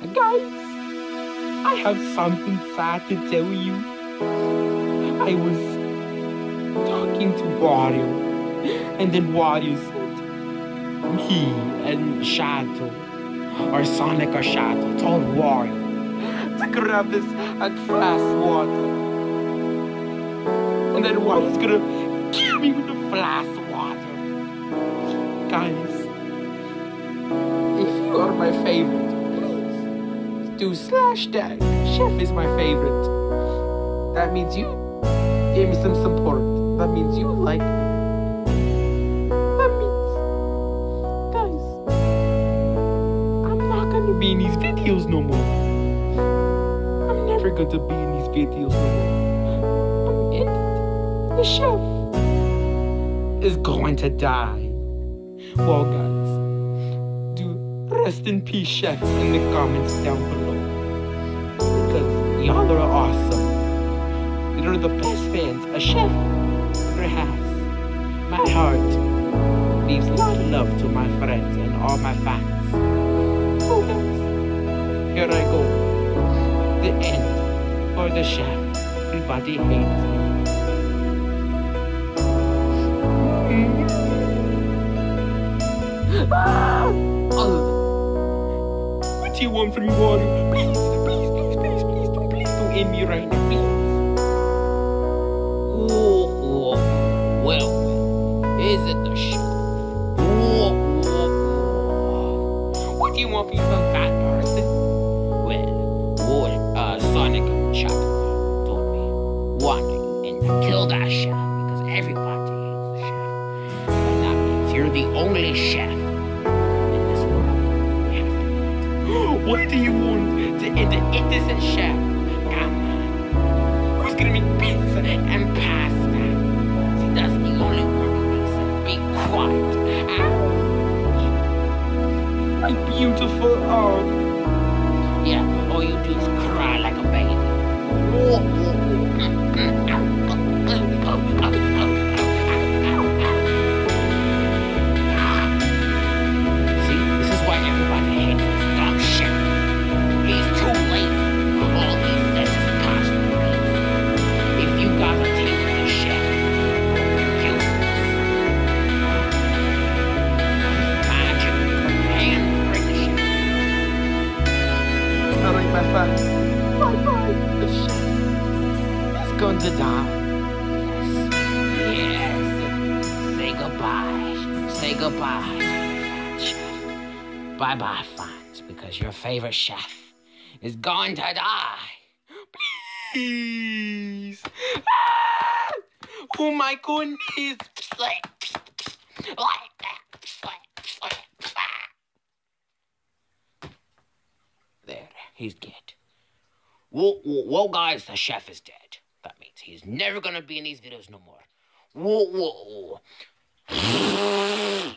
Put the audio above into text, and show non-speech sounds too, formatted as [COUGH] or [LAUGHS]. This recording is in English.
Guys, I have something sad to tell you. I was talking to Wario, and then Wario said, me and Shadow, or Sonic or Shadow, told Wario to grab this at flask water. And then Wario's gonna kill me with the flask water. Guys, if you are my favorite, do slash tag. Chef is my favorite. That means you gave me some support. That means you like me. That means, guys, I'm not gonna be in these videos no more. I'm never gonna be in these videos no more. I'm. The chef is going to die. Well, guys, rest in peace, chef, in the comments down below. Because y'all are awesome. You're the best fans a chef ever has. My heart leaves a lot of love to my friends and all my fans. Here I go. The end for the chef. Everybody hates me. [LAUGHS] Ah! Oh. You want from water? Please, please, please, please, please, don't, please don't end me right now, please. Oh, well, is it the chef? Oh, What do you want from fat person? Well, what uh, Sonic Chop told me. One, and kill that chef because everybody hates the chef. And that means you're the only chef What do you want to end the innocent chef? Come on. Who's gonna make pizza and pasta? See, that's the only say. Be quiet. Ah. My beautiful arm. Going to die. Yes. Yes. Say goodbye. Say goodbye. Bye bye, fans, because your favorite chef is going to die. Please. Ah! Oh my goodness. Like that. There, he's dead. Well, well, well, guys, the chef is dead. Means he's never gonna be in these videos no more. Whoa, whoa, whoa.